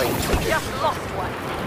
we just lost one.